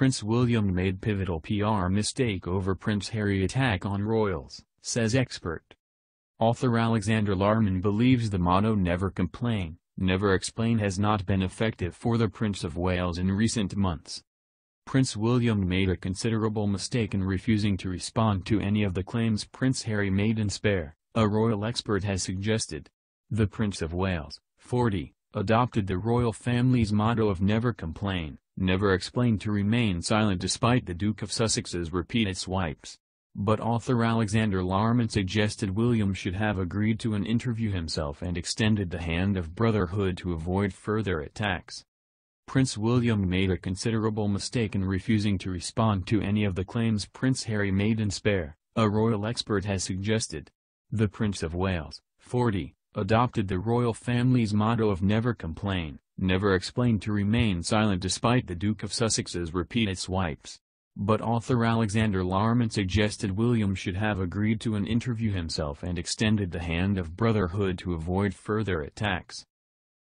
Prince William made pivotal PR mistake over Prince Harry attack on royals, says expert. Author Alexander Larman believes the motto never complain, never explain has not been effective for the Prince of Wales in recent months. Prince William made a considerable mistake in refusing to respond to any of the claims Prince Harry made in spare, a royal expert has suggested. The Prince of Wales, 40, adopted the royal family's motto of never complain, never explained to remain silent despite the Duke of Sussex's repeated swipes. But author Alexander Larman suggested William should have agreed to an interview himself and extended the hand of brotherhood to avoid further attacks. Prince William made a considerable mistake in refusing to respond to any of the claims Prince Harry made in spare, a royal expert has suggested. The Prince of Wales, 40, adopted the royal family's motto of never complain, never explain to remain silent despite the Duke of Sussex's repeated swipes. But author Alexander Larman suggested William should have agreed to an interview himself and extended the hand of brotherhood to avoid further attacks.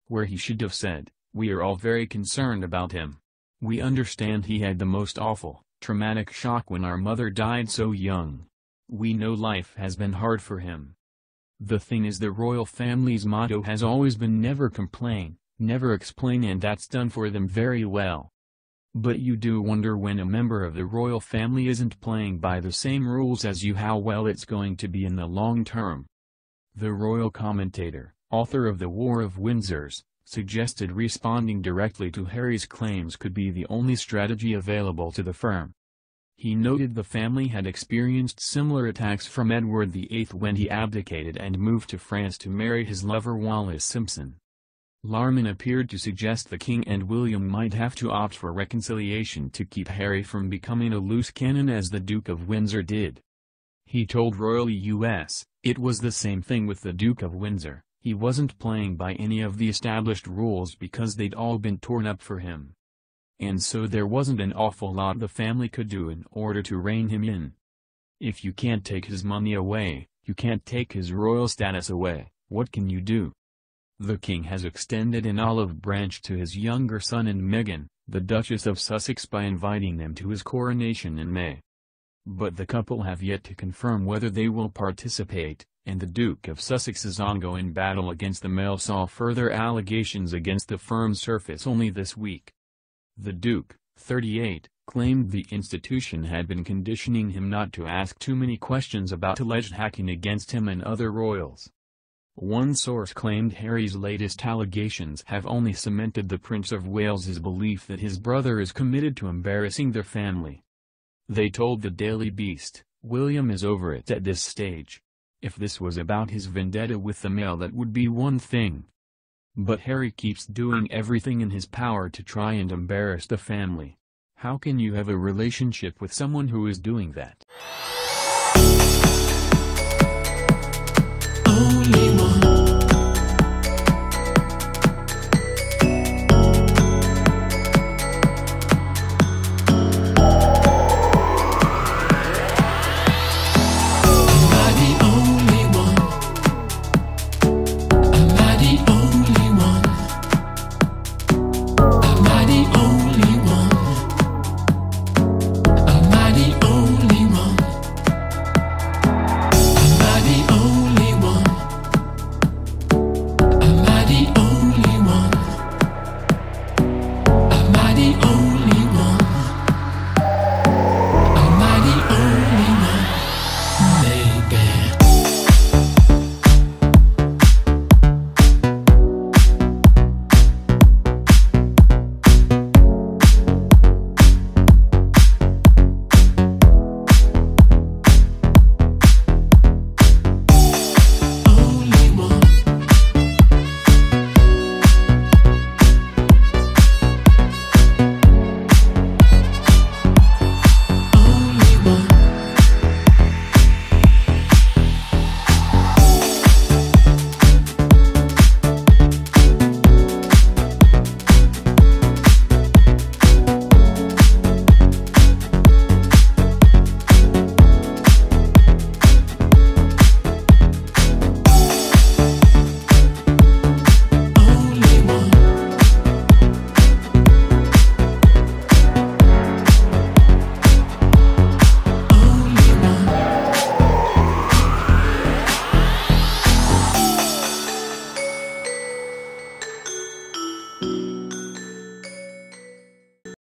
Where he should have said, we are all very concerned about him. We understand he had the most awful, traumatic shock when our mother died so young. We know life has been hard for him. The thing is the royal family's motto has always been never complain, never explain and that's done for them very well. But you do wonder when a member of the royal family isn't playing by the same rules as you how well it's going to be in the long term. The royal commentator, author of The War of Windsors, suggested responding directly to Harry's claims could be the only strategy available to the firm. He noted the family had experienced similar attacks from Edward VIII when he abdicated and moved to France to marry his lover Wallis Simpson. Larman appeared to suggest the king and William might have to opt for reconciliation to keep Harry from becoming a loose cannon as the Duke of Windsor did. He told Royal US, it was the same thing with the Duke of Windsor, he wasn't playing by any of the established rules because they'd all been torn up for him. And so there wasn't an awful lot the family could do in order to rein him in. If you can't take his money away, you can't take his royal status away, what can you do? The king has extended an olive branch to his younger son and Meghan, the Duchess of Sussex by inviting them to his coronation in May. But the couple have yet to confirm whether they will participate, and the Duke of Sussex's ongoing battle against the Mail saw further allegations against the firm surface only this week. The Duke, 38, claimed the institution had been conditioning him not to ask too many questions about alleged hacking against him and other royals. One source claimed Harry's latest allegations have only cemented the Prince of Wales's belief that his brother is committed to embarrassing their family. They told the Daily Beast, William is over it at this stage. If this was about his vendetta with the Mail that would be one thing. But Harry keeps doing everything in his power to try and embarrass the family. How can you have a relationship with someone who is doing that?